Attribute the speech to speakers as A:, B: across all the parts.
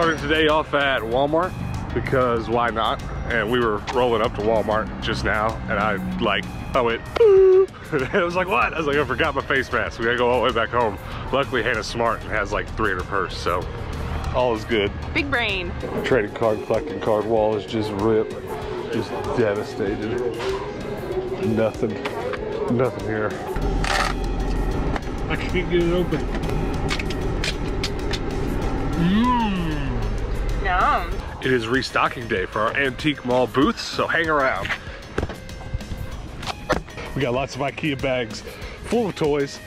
A: Started today off at Walmart because why not? And we were rolling up to Walmart just now and I like, I went, I was like, what? I was like, I forgot my face mask. We gotta go all the way back home. Luckily Hannah's smart and has like three in her purse, so all is good.
B: Big brain.
A: Trading card collecting card wall is just ripped, just devastated. Nothing, nothing here. I can't get it open. Mmm.
B: Yum.
A: It is restocking day for our antique mall booths, so hang around. We got lots of IKEA bags full of toys,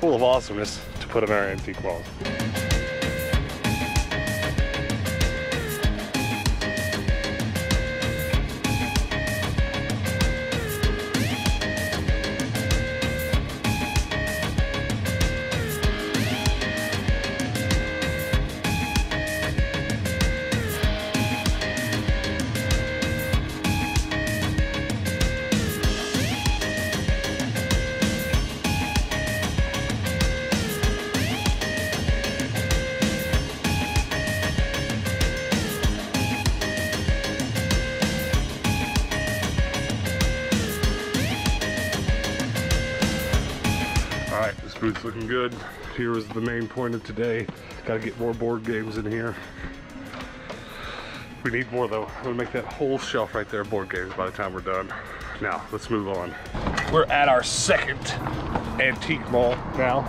A: full of awesomeness to put in our antique malls. Booth's looking good. Here was the main point of today. Gotta get more board games in here. We need more though. I'm gonna make that whole shelf right there board games by the time we're done. Now, let's move on. We're at our second antique mall now.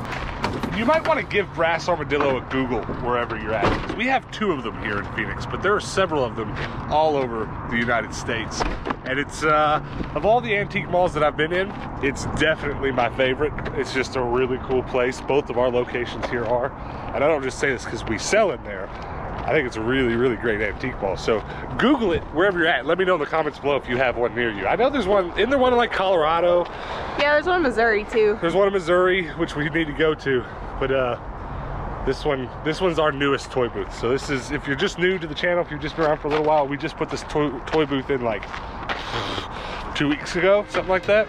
A: You might want to give Brass Armadillo a Google wherever you're at. We have two of them here in Phoenix, but there are several of them all over the United States. And it's, uh, of all the antique malls that I've been in, it's definitely my favorite. It's just a really cool place. Both of our locations here are. And I don't just say this because we sell in there. I think it's a really, really great antique mall. So Google it wherever you're at. Let me know in the comments below if you have one near you. I know there's one, isn't there one in like Colorado?
B: Yeah, there's one in Missouri too.
A: There's one in Missouri, which we need to go to. But uh, this one, this one's our newest toy booth. So this is, if you're just new to the channel, if you've just been around for a little while, we just put this toy, toy booth in like two weeks ago, something like that.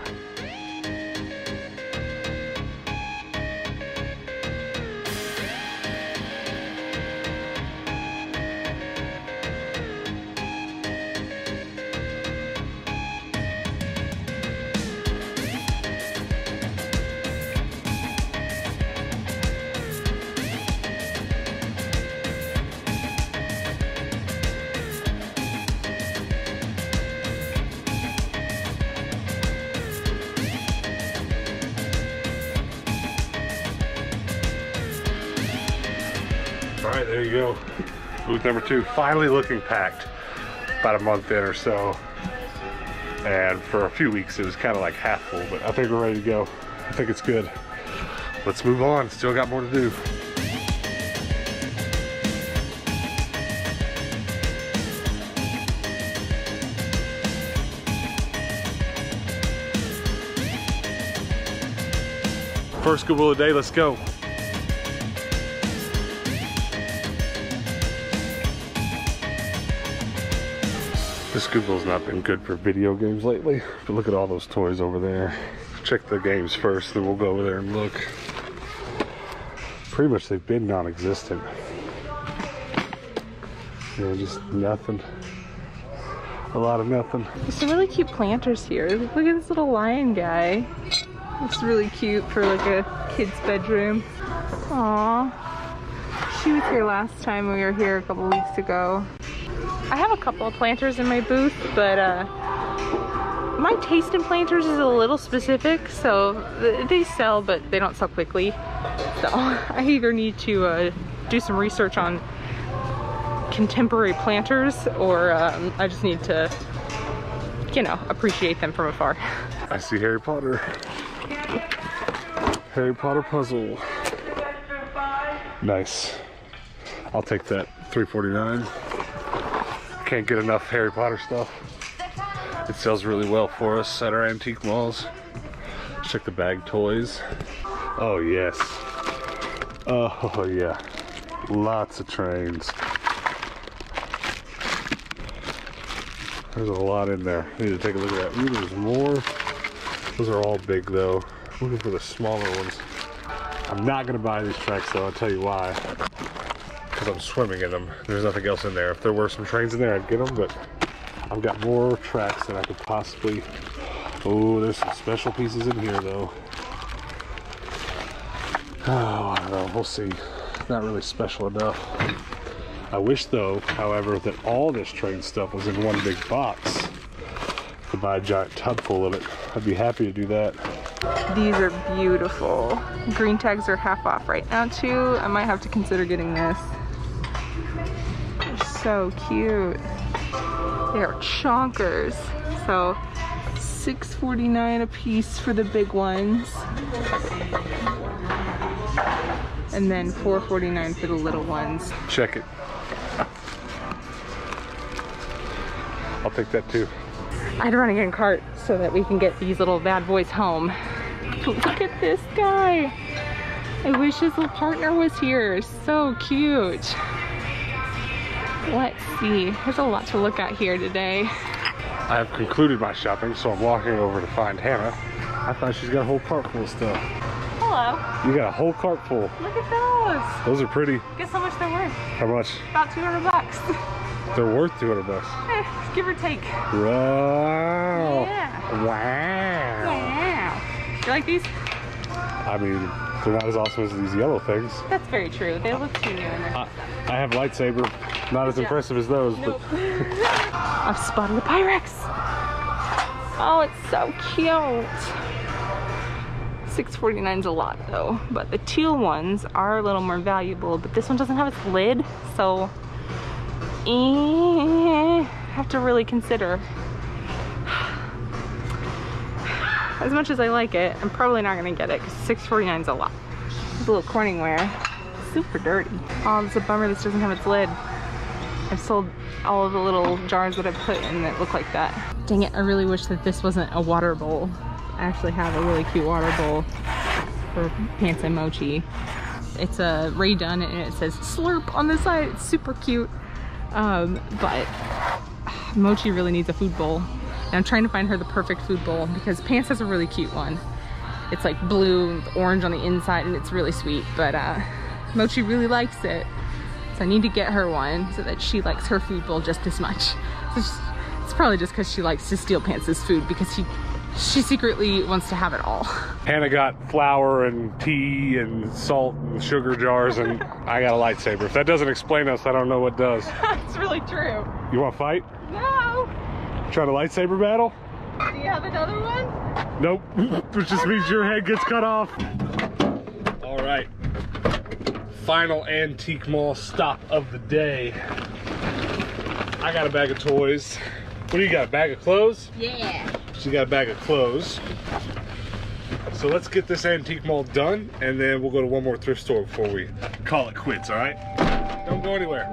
A: Number two, finally looking packed. About a month in or so. And for a few weeks, it was kind of like half full, but I think we're ready to go. I think it's good. Let's move on. Still got more to do. First Goodwill of the day, let's go. This Goodwill's not been good for video games lately, but look at all those toys over there. Check the games first, then we'll go over there and look. Pretty much they've been non-existent. Yeah, just nothing. A lot of nothing.
B: There's some really cute planters here. Look at this little lion guy. It's really cute for like a kid's bedroom. Aww. She was here last time we were here a couple weeks ago. I have a couple of planters in my booth, but uh, my taste in planters is a little specific, so they sell, but they don't sell quickly. So I either need to uh, do some research on contemporary planters, or um, I just need to, you know, appreciate them from afar.
A: I see Harry Potter. Harry Potter puzzle. Nice. I'll take that. 349. Can't get enough Harry Potter stuff. It sells really well for us at our antique malls. Check the bag toys. Oh yes. Oh yeah. Lots of trains. There's a lot in there. I need to take a look at that. Ooh, there's more. Those are all big though. Looking for the smaller ones. I'm not gonna buy these tracks though, I'll tell you why. Because I'm swimming in them. There's nothing else in there. If there were some trains in there, I'd get them, but I've got more tracks than I could possibly. Oh, there's some special pieces in here though. Oh, I don't know. We'll see. Not really special enough. I wish though, however, that all this train stuff was in one big box. To buy a giant tub full of it. I'd be happy to do that.
B: These are beautiful. Green tags are half off right now too. I might have to consider getting this. So cute. They are chonkers. So $6.49 a piece for the big ones. And then $4.49 for the little ones.
A: Check it. I'll take that too.
B: I had to run and get a cart so that we can get these little bad boys home. But look at this guy. I wish his little partner was here. So cute. Let's see. There's a lot to look at here today.
A: I have concluded my shopping, so I'm walking over to find Hannah. I thought she's got a whole cart full of stuff.
B: Hello.
A: You got a whole cart full.
B: Look at those.
A: Those are pretty.
B: Guess how much they're worth?
A: How much?
B: About 200 bucks.
A: They're worth 200 bucks.
B: Eh, Give or take.
A: Wow.
B: Yeah.
A: Wow.
B: Wow. You like these?
A: I mean, they're not as awesome as these yellow things.
B: That's very true. They look too new in there.
A: I, I have lightsaber. Not as
B: Yeah.
A: impressive as those,
B: Nope.
A: but
B: I've spotted a Pyrex. Oh, it's so cute. 649 is a lot though, but the teal ones are a little more valuable, but this one doesn't have its lid, so eh, have to really consider. As much as I like it, I'm probably not gonna get it because 649 is a lot. It's a little Corningware. Super dirty. Oh, it's a bummer this doesn't have its lid. I've sold all of the little jars that I've put in that look like that. Dang it, I really wish that this wasn't a water bowl. I actually have a really cute water bowl for pants and mochi. It's a Rae Dunn and it says slurp on the side. It's super cute. Um, but Mochi really needs a food bowl. And I'm trying to find her the perfect food bowl because Pants has a really cute one. It's like blue with orange on the inside and it's really sweet. But uh, Mochi really likes it. So I need to get her one so that she likes her food bowl just as much. So it's, it's probably just because she likes to steal Pants' food because he, she secretly wants to have it all.
A: Hannah got flour and tea and salt and sugar jars, and I got a lightsaber. If that doesn't explain us, I don't know what does.
B: That's really true.
A: You want to fight?
B: No!
A: Try to lightsaber battle?
B: Do you have another one?
A: Nope. Which just means your head gets cut off. All right. Final antique mall stop of the day. I got a bag of toys. What do you got? A bag of clothes?
B: Yeah.
A: She got a bag of clothes. So let's get this antique mall done, and then we'll go to one more thrift store before we call it quits, all right? Don't go anywhere.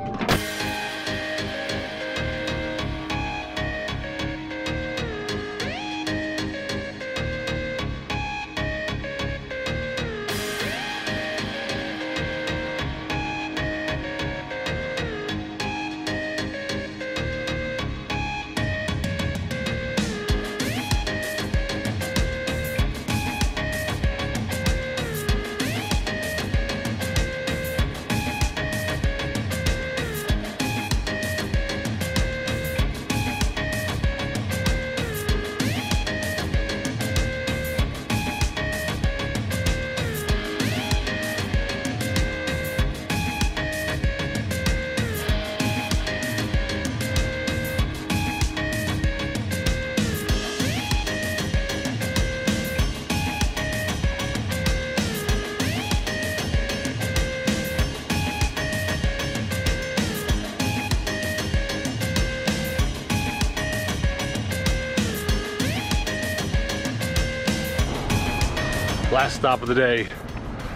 A: Last stop of the day.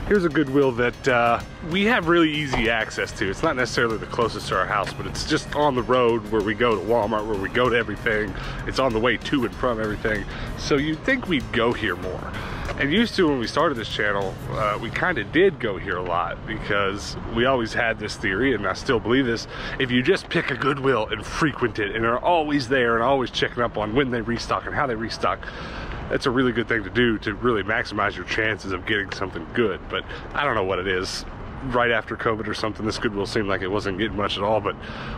A: Here's a Goodwill that uh, we have really easy access to. It's not necessarily the closest to our house, but it's just on the road where we go to Walmart, where we go to everything. It's on the way to and from everything. So you'd think we'd go here more. And used to when we started this channel, uh, we kind of did go here a lot because we always had this theory, and I still believe this, if you just pick a Goodwill and frequent it and are always there and always checking up on when they restock and how they restock, that's a really good thing to do to really maximize your chances of getting something good. But I don't know what it is. right after COVID or something, this Goodwill seemed like it wasn't getting much at all, but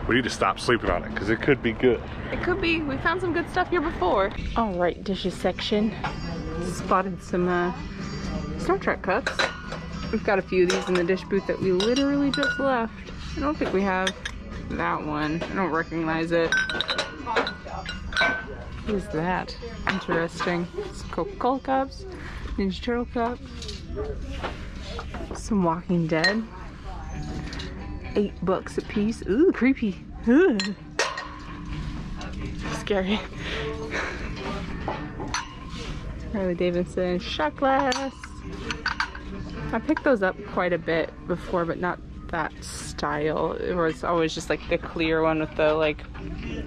A: we need to stop sleeping on it because it could be good.
B: It could be. We found some good stuff here before. All right, dishes section. Spotted some uh, Star Trek cups. We've got a few of these in the dish booth that we literally just left. I don't think we have that one. I don't recognize it. What is that? Interesting. Coca-Cola cups, Ninja Turtle cup, some Walking Dead. Eight bucks a piece. Ooh, creepy. Ooh. Scary. Harley Davidson shot glass. I picked those up quite a bit before, but not that style. It was always just like the clear one with the like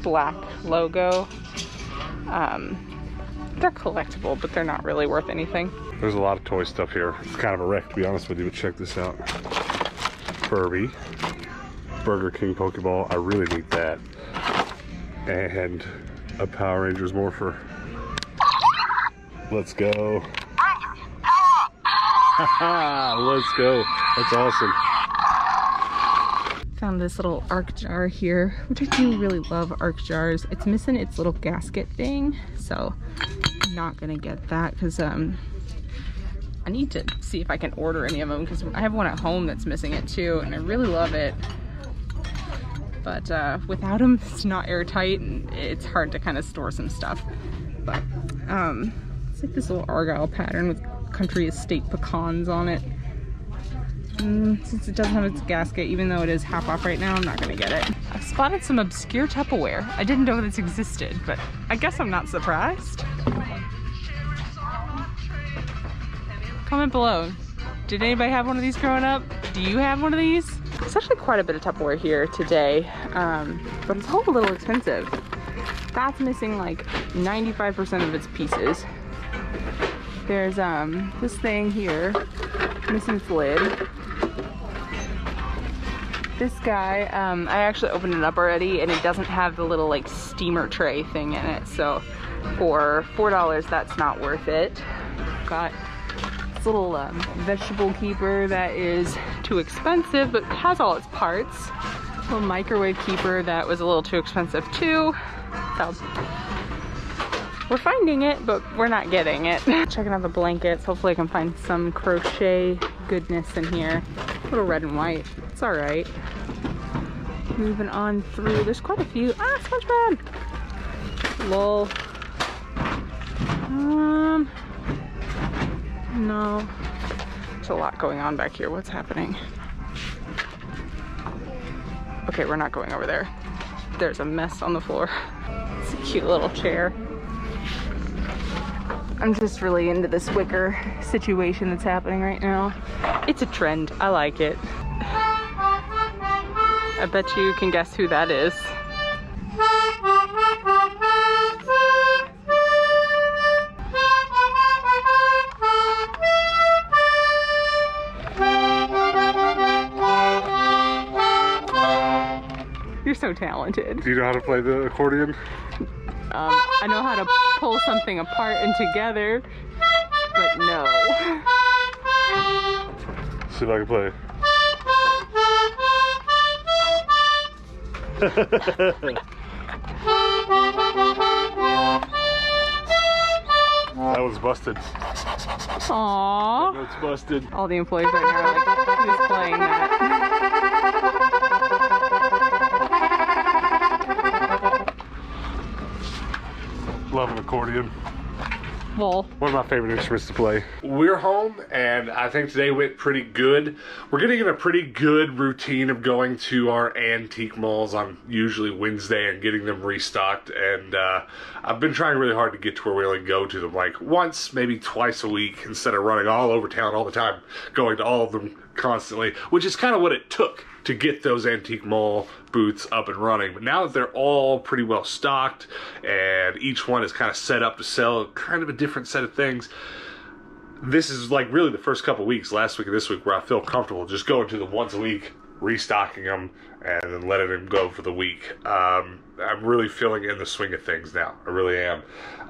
B: black logo. Um, they're collectible, but they're not really worth anything.
A: There's a lot of toy stuff here. It's kind of a wreck, to be honest with you, but check this out. Furby, Burger King Pokeball. I really need that. And a Power Rangers Morpher. Let's go. Let's go. That's awesome.
B: Found this little arc jar here, which I do really love arc jars. It's missing its little gasket thing, so I'm not gonna get that because um, I need to see if I can order any of them because I have one at home that's missing it too, and I really love it. But uh, without them, it's not airtight and it's hard to kind of store some stuff. But um, it's like this little argyle pattern with country estate pecans on it. Mm, since it doesn't have its gasket, even though it is half off right now, I'm not gonna get it. I've spotted some obscure Tupperware. I didn't know this existed, but I guess I'm not surprised. Comment below. Did anybody have one of these growing up? Do you have one of these? It's actually quite a bit of Tupperware here today, um, but it's all a little expensive. That's missing like 95% of its pieces. There's um this thing here, missing its lid. This guy, um, I actually opened it up already and it doesn't have the little like steamer tray thing in it. So for $4, that's not worth it. Got this little um, vegetable keeper that is too expensive, but has all its parts. Little microwave keeper that was a little too expensive too. So we're finding it, but we're not getting it. Checking out the blankets. Hopefully I can find some crochet goodness in here. A little red and white. It's all right. Moving on through. There's quite a few. Ah, SpongeBob! Lol. Um, no. There's a lot going on back here. What's happening? Okay, we're not going over there. There's a mess on the floor. It's a cute little chair. I'm just really into this wicker situation that's happening right now. It's a trend. I like it. I bet you can guess who that is. You're so talented.
A: Do you know how to play the accordion?
B: Um, I know how to pull something apart and together, but no.
A: See if I can play. That was busted.
B: Aww.
A: That's busted.
B: All the employees right now are like, who's playing that?
A: Love an accordion.
B: Well,
A: One of my favorite instruments to play. We're home, and I think today went pretty good. We're getting in a pretty good routine of going to our antique malls on usually Wednesday and getting them restocked. And uh, I've been trying really hard to get to where we only go to them like once, maybe twice a week, instead of running all over town all the time, going to all of them constantly, which is kind of what it took to get those antique mall booths up and running. But now that they're all pretty well stocked and each one is kind of set up to sell kind of a different set of things, this is like really the first couple weeks, last week and this week, where I feel comfortable just going to the once a week, restocking them, and then letting them go for the week. Um, I'm really feeling in the swing of things now. I really am.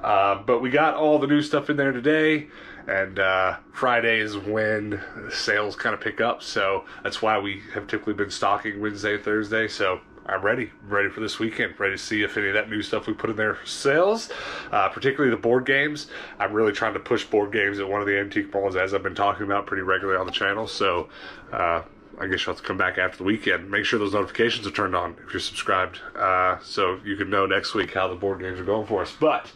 A: Uh, but we got all the new stuff in there today, and uh, Friday is when sales kind of pick up. So that's why we have typically been stocking Wednesday, Thursday. So I'm ready, ready for this weekend. Ready to see if any of that new stuff we put in there sells, uh, particularly the board games. I'm really trying to push board games at one of the antique malls, as I've been talking about pretty regularly on the channel. So. Uh, I guess you'll have to come back after the weekend. Make sure those notifications are turned on if you're subscribed, uh, so you can know next week how the board games are going for us. But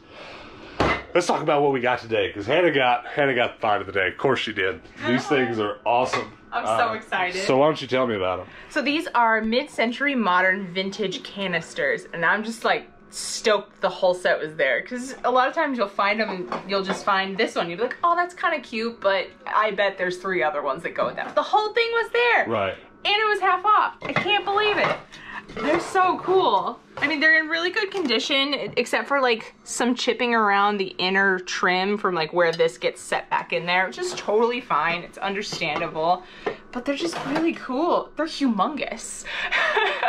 A: let's talk about what we got today, because Hannah got Hannah got the find of the day. Of course she did. These things are awesome.
B: I'm so
A: Uh,
B: excited.
A: So why don't you tell me about them?
B: So these are mid-century modern vintage canisters, and I'm just like stoked the whole set was there because a lot of times you'll find them you'll just find this one. You'll be like, oh, that's kind of cute, but I bet there's three other ones that go with that. The whole thing was there,
A: Right.
B: and it was half off. I can't believe it. They're so cool. I mean, they're in really good condition, except for like some chipping around the inner trim from like where this gets set back in there, which is totally fine. It's understandable, but they're just really cool. They're humongous.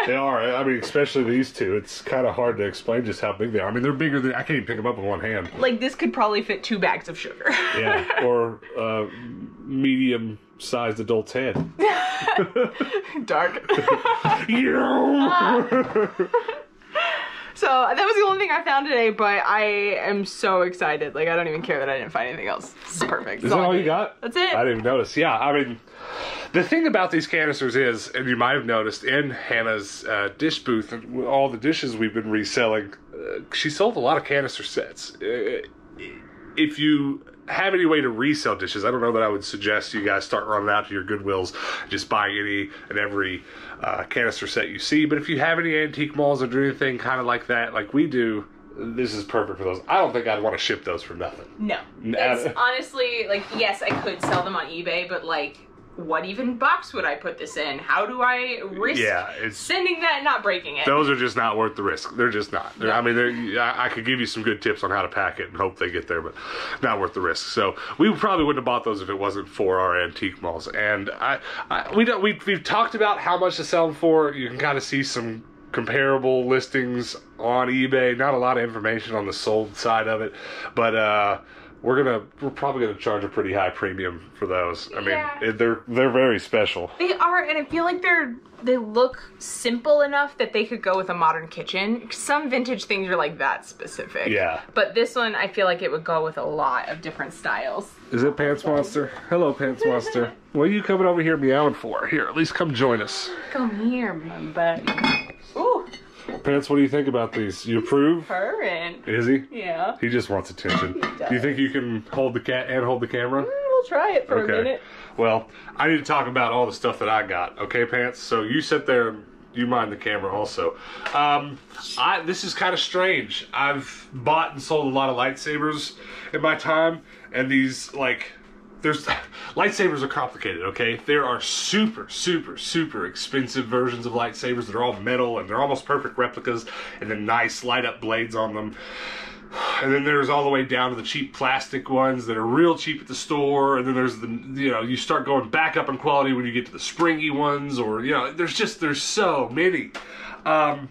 A: They are. I mean, especially these two. It's kind of hard to explain just how big they are. I mean, they're bigger than I can't even pick them up with one hand.
B: like this could probably fit two bags of sugar.
A: Yeah. or uh, medium-sized adult's head.
B: Dark. So that was the only thing I found today, but I am so excited. Like I don't even care that I didn't find anything else. This is perfect.
A: Is
B: That's
A: that all you got?
B: That's it.
A: I didn't even notice. Yeah, I mean, the thing about these canisters is, and you might have noticed in Hannah's uh, dish booth, all the dishes we've been reselling, uh, she sold a lot of canister sets. Uh, if you have any way to resell dishes, I don't know that I would suggest you guys start running out to your Goodwills, just buying any and every uh, canister set you see. But if you have any antique malls or do anything kind of like that, like we do, this is perfect for those. I don't think I'd want to ship those for nothing.
B: No. It's honestly like yes, I could sell them on eBay, but like what even box would I put this in? How do I risk
A: Yeah,
B: sending that and not breaking it?
A: those are just not worth the risk. They're just not. They're, I mean, they're, I, I could give you some good tips on how to pack it and hope they get there, but not worth the risk. So we probably wouldn't have bought those if it wasn't for our antique malls. And I, I we don't we we've talked about how much to sell them for. You can kind of see some comparable listings on eBay. Not a lot of information on the sold side of it, but uh we're gonna we're probably gonna charge a pretty high premium for those. I mean,
B: Yeah.
A: it, they're they're very special.
B: They are, and I feel like they're they look simple enough that they could go with a modern kitchen. Some vintage things are like that specific.
A: Yeah.
B: But this one, I feel like it would go with a lot of different styles.
A: Is it Pants Monster? Hello, Pants Monster. What are you coming over here meowing for? Here, at least come join us.
B: Come here, my buddy. Ooh,
A: Pants, what do you think about these? You approve?
B: purring.
A: Is he?
B: Yeah.
A: He just wants attention. Do you think you can hold the cat and hold the camera?
B: We'll try it for a minute.
A: Well, I need to talk about all the stuff that I got. Okay, Pants. So you sit there. and You mind the camera also. Um, I this is kind of strange. I've bought and sold a lot of lightsabers in my time, and these like there's lightsabers are complicated. Okay, there are super, super, super expensive versions of lightsabers that are all metal and they're almost perfect replicas, and then nice light up blades on them. And then there's all the way down to the cheap plastic ones that are real cheap at the store. And then there's the, you know, you start going back up in quality when you get to the springy ones, or, you know, there's just, there's so many. Um,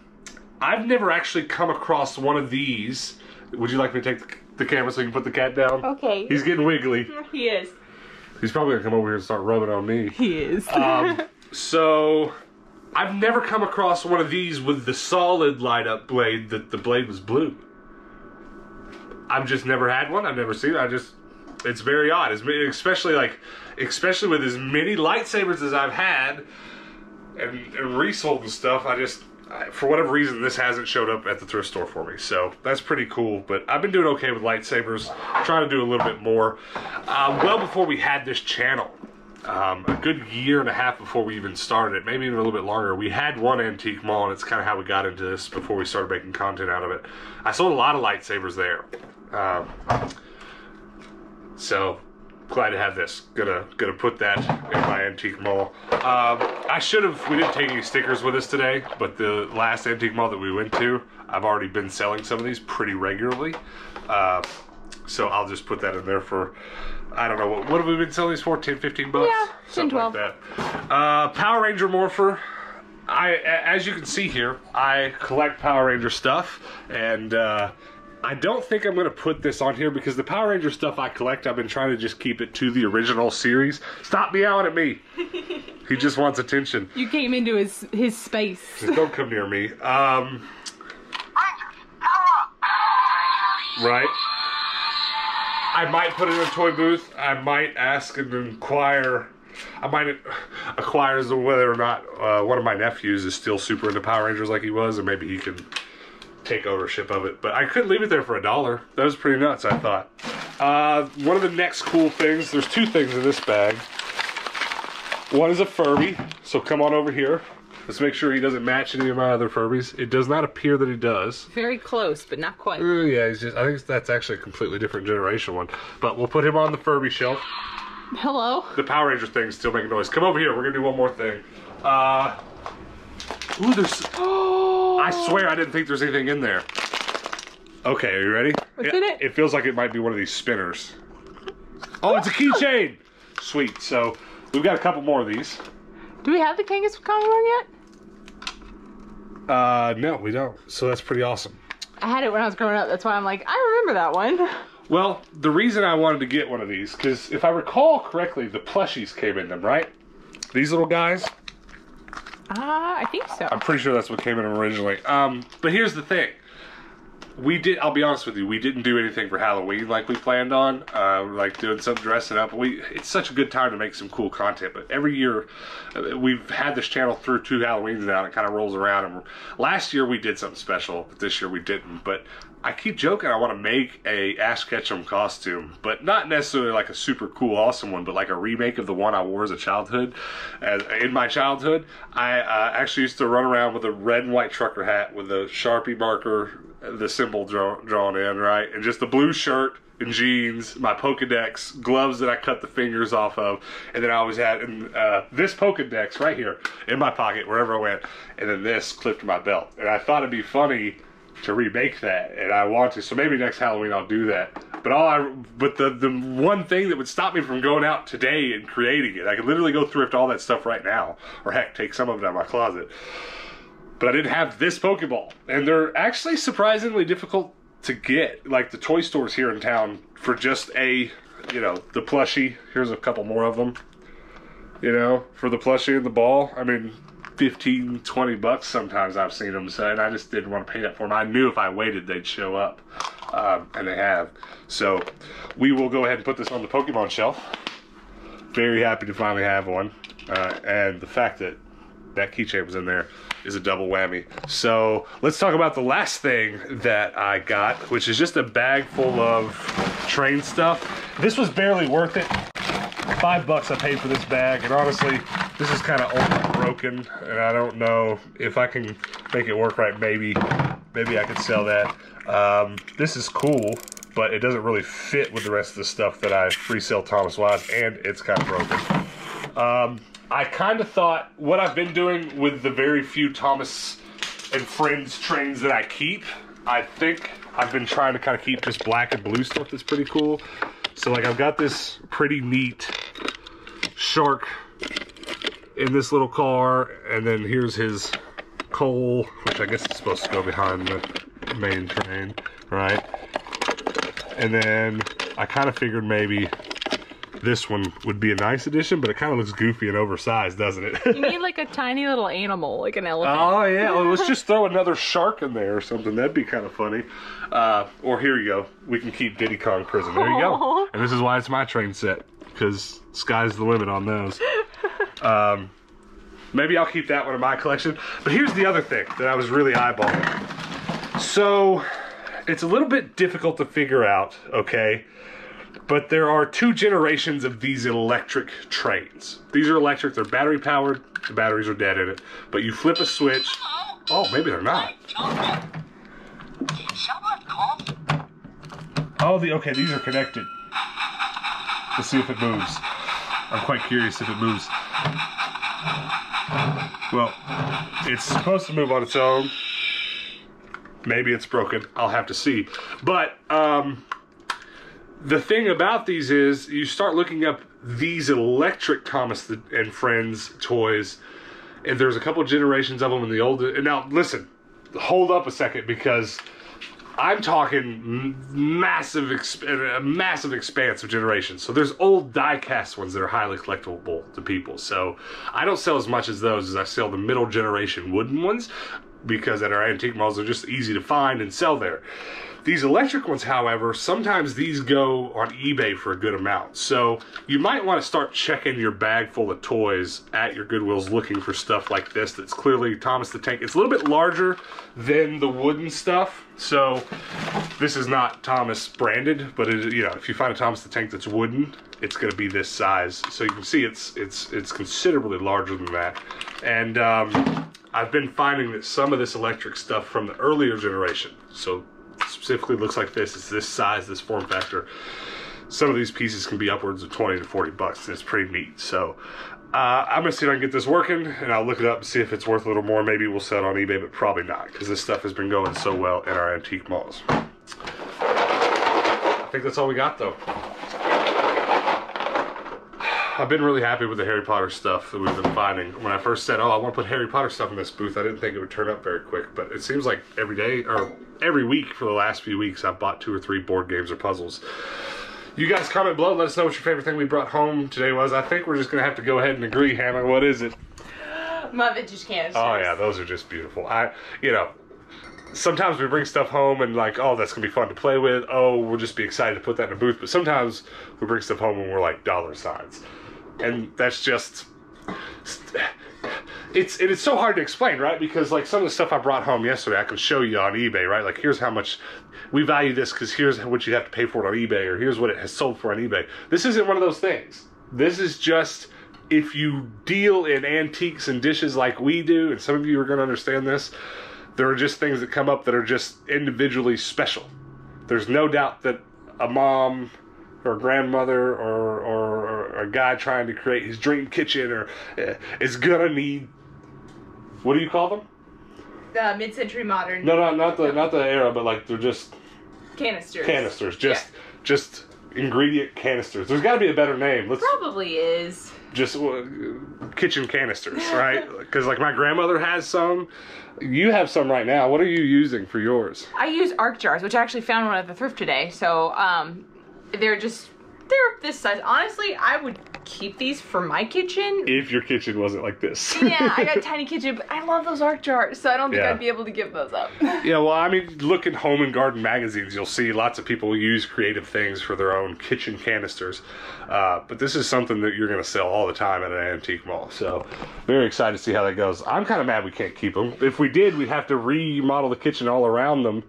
A: I've never actually come across one of these. Would you like me to take the, the camera so you can put the cat down?
B: Okay.
A: He's getting wiggly.
B: He is.
A: He's probably gonna come over here and start rubbing on me.
B: He is.
A: Um, so I've never come across one of these with the solid light up blade that the blade was blue. I've just never had one. I've never seen it. I just it's very odd. It's, especially like especially with as many lightsabers as I've had and, and resold and stuff. I just For whatever reason this hasn't showed up at the thrift store for me. So that's pretty cool. But I've been doing okay with lightsabers. Trying to do a little bit more. Uh, well before we had this channel um, a good year and a half before we even started it, maybe even a little bit longer. We had one antique mall, and it's kind of how we got into this before we started making content out of it. I sold a lot of lightsabers there. Um, so glad to have this. Gonna gonna put that in my antique mall. Um, I should have. We didn't take any stickers with us today, but the last antique mall that we went to, I've already been selling some of these pretty regularly. Uh, so I'll just put that in there for. I don't know what what have we been selling these for? 10, 15 bucks,
B: Yeah, 10,
A: something
B: 12.
A: like that. Uh, Power Ranger Morpher. I, as you can see here, I collect Power Ranger stuff, and uh, I don't think I'm going to put this on here because the Power Ranger stuff I collect, I've been trying to just keep it to the original series. Stop meowing at me. he just wants attention.
B: You came into his his space.
A: Just don't come near me. Um,
C: Rangers, power up!
A: right? I might put it in a toy booth. I might ask and inquire. I might acquire as to whether or not uh, one of my nephews is still super into Power Rangers like he was, and maybe he can take ownership of it. But I could leave it there for a dollar. That was pretty nuts, I thought. Uh, one of the next cool things, there's two things in this bag. One is a Furby, so come on over here. Let's make sure he doesn't match any of my other Furbies. It does not appear that he does.
B: Very close, but not quite.
A: Uh, yeah, he's just. I think that's actually a completely different generation one. But we'll put him on the Furby shelf.
B: Hello.
A: The Power Ranger thing's still making noise. Come over here. We're gonna do one more thing. Uh. Ooh, there's.
B: Oh.
A: I swear I didn't think there's anything in there. Okay, are you ready?
B: What's in it?
A: It feels like it might be one of these spinners. Oh, it's a keychain. Sweet. So we've got a couple more of these.
B: Do we have the Kangas Kangaroo yet?
A: Uh, no, we don't. So that's pretty awesome.
B: I had it when I was growing up. That's why I'm like, I remember that one.
A: Well, the reason I wanted to get one of these, because if I recall correctly, the plushies came in them, right? These little guys.
B: Ah, I think so.
A: I'm pretty sure that's what came in originally. Um, but here's the thing. We did. I'll be honest with you. We didn't do anything for Halloween like we planned on. Uh, like doing some dressing up. We. It's such a good time to make some cool content. But every year, uh, we've had this channel through two Halloweens now. And it kind of rolls around. And last year we did something special. But this year we didn't. But I keep joking. I want to make a Ash Ketchum costume, but not necessarily like a super cool, awesome one, but like a remake of the one I wore as a childhood. As in my childhood, I uh, actually used to run around with a red and white trucker hat with a sharpie marker, the symbol draw, drawn in, right, and just the blue shirt and jeans, my Pokedex, gloves that I cut the fingers off of, and then I always had and, uh, this Pokedex right here in my pocket wherever I went, and then this clipped my belt. And I thought it'd be funny to remake that, and I want to. So maybe next Halloween I'll do that. But all I, but the the one thing that would stop me from going out today and creating it, I could literally go thrift all that stuff right now, or heck, take some of it out of my closet. But I didn't have this Pokeball, and they're actually surprisingly difficult to get. Like the toy stores here in town for just a, you know, the plushie. Here's a couple more of them. You know, for the plushie and the ball. I mean, 15, 20 bucks sometimes I've seen them say, and I just didn't want to pay that for them. I knew if I waited, they'd show up, um, and they have. So we will go ahead and put this on the Pokemon shelf. Very happy to finally have one, uh, and the fact that that keychain was in there is a double whammy. So let's talk about the last thing that I got, which is just a bag full of train stuff. This was barely worth it. Five bucks I paid for this bag, and honestly, this is kind of old and broken, and I don't know if I can make it work right. Maybe, maybe I could sell that. Um, this is cool, but it doesn't really fit with the rest of the stuff that I resell Thomas Wise, and it's kind of broken. Um, I kind of thought what I've been doing with the very few Thomas and Friends trains that I keep, I think I've been trying to kind of keep just black and blue stuff that's pretty cool. So like I've got this pretty neat shark in this little car, and then here's his coal, which I guess is supposed to go behind the main train, right? And then I kind of figured maybe this one would be a nice addition, but it kind of looks goofy and oversized, doesn't it?
B: You need like a tiny little animal, like an elephant.
A: Oh yeah, well, let's just throw another shark in there or something. That'd be kind of funny. Uh, or here you go, we can keep Diddy Kong Prison. There you go. And this is why it's my train set because sky's the limit on those. Um, maybe I'll keep that one in my collection. But here's the other thing that I was really eyeballing. So it's a little bit difficult to figure out. Okay. But there are two generations of these electric trains. These are electric, they're battery powered, the batteries are dead in it. But you flip a switch. Oh, maybe they're not. Oh, the okay, these are connected. Let's see if it moves. I'm quite curious if it moves. Well, it's supposed to move on its own. Maybe it's broken. I'll have to see. But um, the thing about these is you start looking up these electric Thomas and Friends toys, and there's a couple generations of them in the old. And now listen, hold up a second because I'm talking massive, exp- uh, a massive expanse of generations. So there's old die-cast ones that are highly collectible to people. So I don't sell as much as those as I sell the middle generation wooden ones because at our antique malls they're just easy to find and sell there. These electric ones, however, sometimes these go on eBay for a good amount. So you might want to start checking your bag full of toys at your Goodwills looking for stuff like this that's clearly Thomas the Tank. It's a little bit larger than the wooden stuff. So this is not Thomas branded, but it, you know, if you find a Thomas the Tank that's wooden, it's going to be this size. So you can see it's it's it's considerably larger than that. And um, I've been finding that some of this electric stuff from the earlier generation, so specifically looks like this, it's this size, this form factor. Some of these pieces can be upwards of 20 to 40 bucks, and it's pretty neat. So uh, I'm gonna see if I can get this working, and I'll look it up and see if it's worth a little more. Maybe we'll sell it on eBay, but probably not, because this stuff has been going so well in our antique malls. I think that's all we got, though. I've been really happy with the Harry Potter stuff that we've been finding. When I first said, "Oh, I want to put Harry Potter stuff in this booth," I didn't think it would turn up very quick. But it seems like every day or every week for the last few weeks, I've bought two or three board games or puzzles. You guys comment below. Let us know what your favorite thing we brought home today was. I think we're just gonna have to go ahead and agree, Hannah. What is it?
B: My vintage canisters.
A: Oh yeah, those are just beautiful. I, you know, sometimes we bring stuff home and like, oh, that's gonna be fun to play with. Oh, we'll just be excited to put that in a booth. But sometimes we bring stuff home and we're like dollar signs, and that's just. It's it is so hard to explain, right? Because like some of the stuff I brought home yesterday, I can show you on eBay, right? Like here's how much we value this because here's what you have to pay for it on eBay, or here's what it has sold for on eBay. This isn't one of those things. This is just if you deal in antiques and dishes like we do, and some of you are going to understand this, there are just things that come up that are just individually special. There's no doubt that a mom or grandmother or, or, or a guy trying to create his dream kitchen or uh, is gonna need what do you call them?
B: The mid-century modern
A: No, no, not the not the era, but like they're just
B: canisters.
A: canisters, just just ingredient canisters. There's got to be a better name. Let's
B: Probably is.
A: just uh, kitchen canisters, right? Because like my grandmother has some. You have some right now. What are you using for yours?
B: I use arc jars, which I actually found one at the thrift today. So um, they're just they're this size. Honestly, I would keep these for my kitchen.
A: If your kitchen wasn't like this.
B: yeah, I got a tiny kitchen, but I love those arc jars, so I don't think
A: Yeah.
B: I'd be able to give those up.
A: Yeah, well, I mean, look at home and garden magazines. You'll see lots of people use creative things for their own kitchen canisters. Uh, but this is something that you're going to sell all the time at an antique mall. So, very excited to see how that goes. I'm kind of mad we can't keep them. If we did, we'd have to remodel the kitchen all around them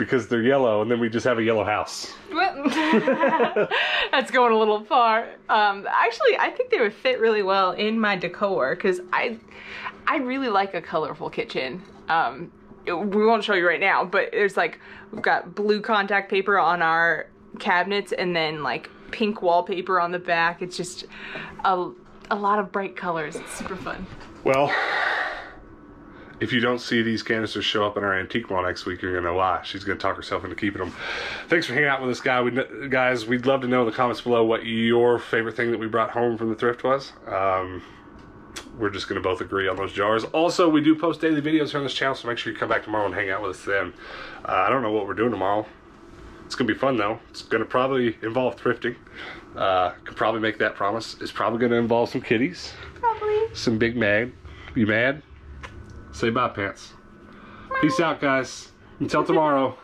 A: because they're yellow, and then we just have a yellow house.
B: That's going a little far. Um, actually, I think they would fit really well in my decor because I, I really like a colorful kitchen. Um, we won't show you right now, but there's like we've got blue contact paper on our cabinets and then like pink wallpaper on the back. It's just a a lot of bright colors. It's super fun.
A: Well, if you don't see these canisters show up in our antique mall next week, you're gonna lie. She's gonna talk herself into keeping them. Thanks for hanging out with us, guy. We, guys. We'd love to know in the comments below what your favorite thing that we brought home from the thrift was. Um, we're just gonna both agree on those jars. Also, we do post daily videos here on this channel, so make sure you come back tomorrow and hang out with us then. Uh, I don't know what we're doing tomorrow. It's gonna be fun though. It's gonna probably involve thrifting. Uh, could probably make that promise. It's probably gonna involve some kitties
B: Probably.
A: some big mad. You mad? Say bye, pants. Peace out, guys. Until tomorrow.